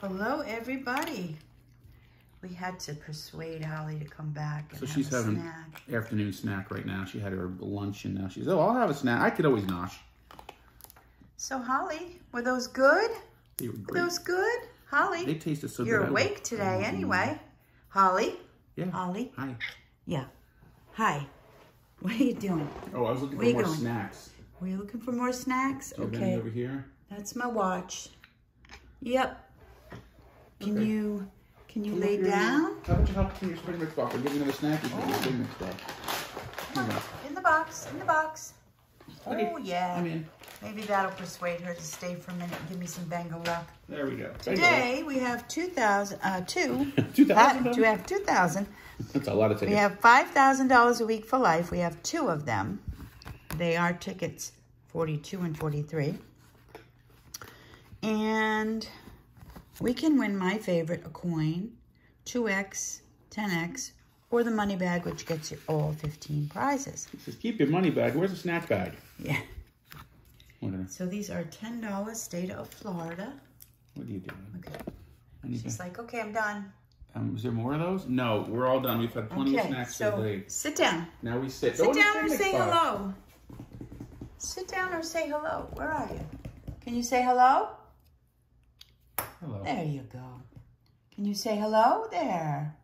Hello, everybody. We had to persuade Holly to come back and So have she's having snack. afternoon snack right now. She had her lunch and now she's, oh, I'll have a snack. I could always nosh. So, Holly, were those good? They were great. Were those good? Holly, They tasted so good. you're good. I awake today anyway. Holly? Yeah. Holly? Hi. Yeah. Hi. What are you doing? Oh, I was looking Where for more going? snacks. Were you looking for more snacks? Do you have any Okay. over here? That's my watch. Yep. Can Okay. you can you lay down? How about you help in your spring mix box? I'll give you another snack. You oh. spring mix box. Come on. In the box. In the box. Oh yeah. In. Maybe that'll persuade her to stay for a minute and give me some Bengal luck. There we go. Today we have 2,000, uh, two. 2,000 uh, We have 2,000. That's a lot of tickets. We have $5,000 a week for life. We have two of them. They are tickets 42 and 43. And we can win my favorite, a coin, 2X, 10X, or the money bag, which gets you all 15 prizes. It says, keep your money bag. Where's the snack bag? Yeah. So these are $10 state of Florida. what are you doing? Okay. Anything? She's like, okay, I'm done. Um, is there more of those? No, we're all done. We've had plenty of Okay, snacks so today. sit down. Now we sit. Sit Oh, down or say hello. Sit down or say hello. Where are you? Can you say hello? Hello. There you go. Can you say hello? There.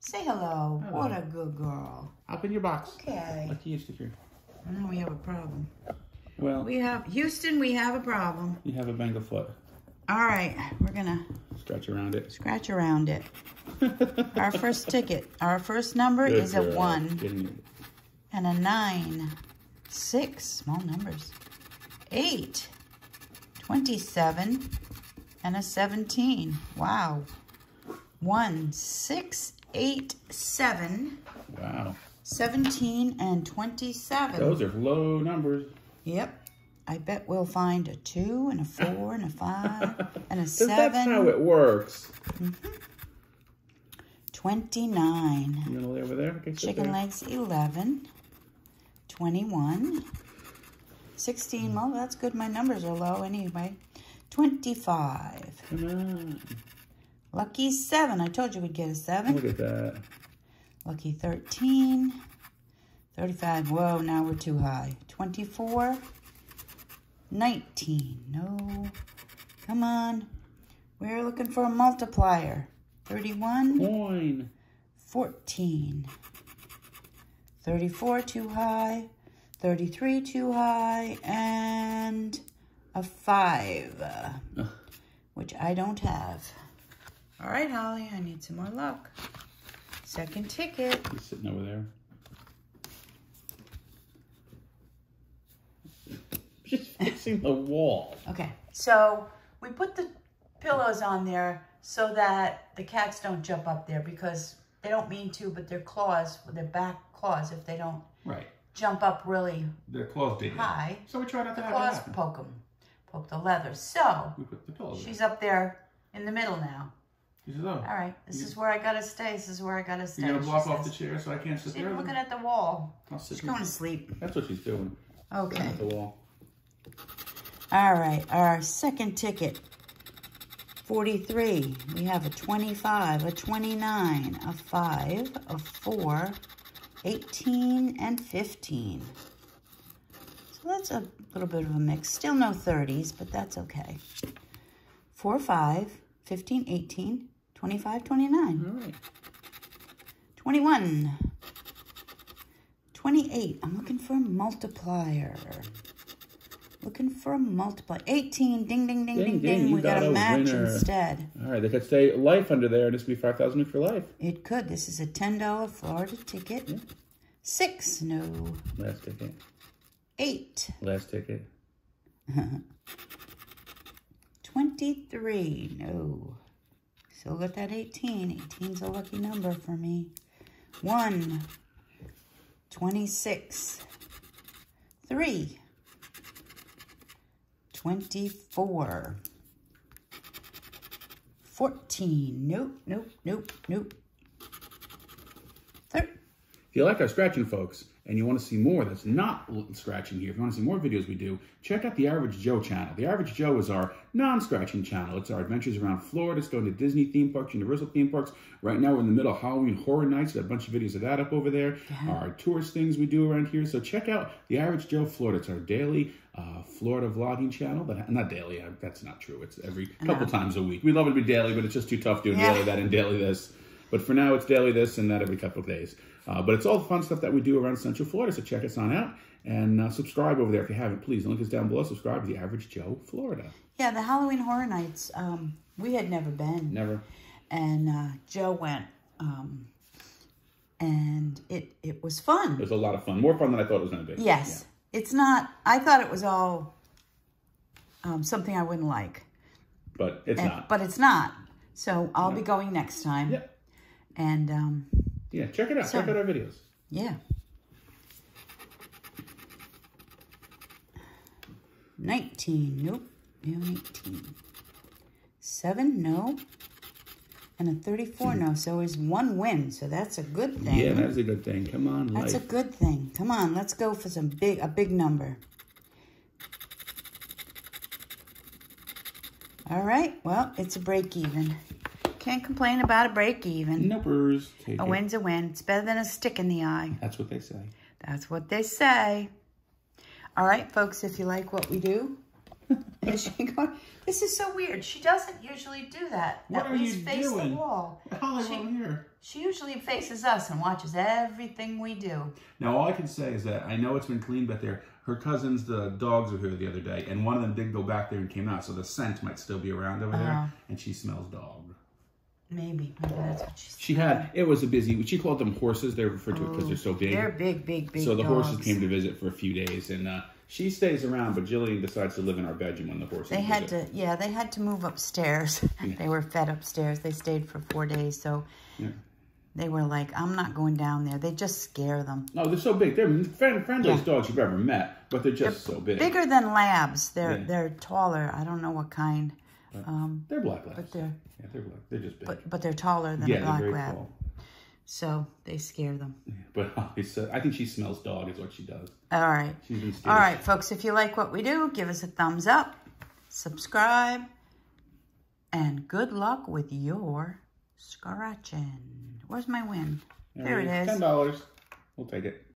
Say hello. Hello. What a good girl. Up in your box. Okay. Like you used to here. Now we have a problem. Well, We have, Houston, we have a problem. you have a Bengal foot. All right, we're gonna Scratch around it. scratch around it. Our first ticket, our first number Good is a one and a nine, six, small numbers, eight, 27, and a 17. Wow. One, six, eight, seven, Wow. 17, and 27. Those are low numbers. Yep. I bet we'll find a two and a four and a five and a seven. That's how it works. Mm-hmm. 29. You gonna lay over there? Okay, Chicken there. legs 11. 21. 16. Mm. Well, that's good. My numbers are low anyway. 25. Come on. Lucky 7. I told you we'd get a 7. Look at that. Lucky 13. 35. Whoa, now we're too high. 24. 19. No. Come on. We're looking for a multiplier. 31. Coin. 14. 34 too high. 33 too high. And a 5, Ugh. which I don't have. All right, Holly, I need some more luck. Second ticket. He's sitting over there. Just fixing the wall. Okay, so we put the pillows on there so that the cats don't jump up there because they don't mean to, but their claws, their back claws, if they don't Right. jump up really Their claws dig in. high, So we try not to have it claws happen. poke them, poke the leather. So We put the pillows she's up there in the middle now. He says, oh, All right, this is where I gotta stay. This is where I gotta stay. you're going to block off the chair so I can't sit She's there? looking at the wall. She's going to sleep. That's what she's doing. Okay. at the wall. All right, our second ticket, 43. We have a 25, a 29, a 5, a 4, 18, and 15. So that's a little bit of a mix. Still no 30s, but that's okay. 4, 5, 15, 18, 25, 29. All right. 21. 28. I'm looking for a multiplier. Looking for a multiplier. 18. Ding, ding, ding, ding, Ding, ding. We got, got a a match winner. instead. All right, they could say life under there and this would be 5000 for life. It could. This is a $10 Florida ticket. Yeah. Six. No. Last ticket. Eight. Last ticket. 23. No. Still got that 18. 18's a lucky number for me. One. 26. Three. 24. 14. Nope, nope, nope, nope. Thir- If you like our scratching, folks, and you want to see more that's not scratching here, if you want to see more videos we do, check out the Average Joe channel. The Average Joe is our non-scratching channel. It's our adventures around Florida, it's going to Disney theme parks, Universal theme parks. Right now we're in the middle of Halloween Horror Nights. Got a bunch of videos of that up over there. Our tourist things we do around here. So check out the Average Joe Florida. It's our daily uh, Florida vlogging channel. But not daily. uh, That's not true. It's every couple times a week. We love it to be daily, but it's just too tough doing Yeah. daily that and daily this. But for now, it's daily this and that every couple of days. Uh, but it's all the fun stuff that we do around Central Florida. So check us on out and uh, subscribe over there if you haven't. Please, the link is down below. Subscribe to the Average Joe Florida. Yeah, the Halloween Horror Nights, um, we had never been. Never. And uh, Joe went. Um, and it, it was fun. It was a lot of fun. More fun than I thought it was going to be. Yes. It's not, I thought it was all um, something I wouldn't like. But it's And- not. But it's not. So I'll be going next time. Yeah. And um, Yeah. Check it out. So- check out our videos. yeah. 19, nope. No, 18. 7, no. And a 34, no. So is one win. So that's a good thing. Yeah, that's a good thing. Come on, That's a good thing. Come on, let's go for some big a big number. All right, well, it's a break even. Can't complain about a break even. Nopers. Take A it. win's a win. It's better than a stick in the eye. That's what they say. That's what they say. All right, folks, if you like what we do, is she going? This is so weird. She doesn't usually do that. What At are least you face doing? the wall. She- here. She usually faces us and watches everything we do. Now, all I can say is that I know it's been cleaned, but there, her cousins, the dogs, were here the other day, and one of them did go back there and came out, so the scent might still be around over there, Uh-huh. and she smells dog. Maybe. Maybe that's what she's She had, it was a busy, she called them horses, they're referred to it because they're so big. They're big, big, big so the horses came to visit for a few days, and uh, she stays around, but Jillian decides to live in our bedroom when the horses They had visit. to, yeah, they had to move upstairs. they were fed upstairs. They stayed for four days, so Yeah. they were like, "I'm not going down there." They just scare them. No, they're so big. They're friend, friendliest Yeah. dogs you've ever met, but they're just so big. Bigger than labs. They're Yeah. they're taller. I don't know what kind, um, They're black labs. but they're yeah, they're black. They're just big. but but they're taller than yeah, a they're black very lab. tall. So they scare them. But Holly said, I think she smells dog is what she does. All right. She's been All right, folks, if you like what we do, give us a thumbs up, subscribe, and good luck with your scratching. Where's my win? There it is. Ten dollars. We'll take it.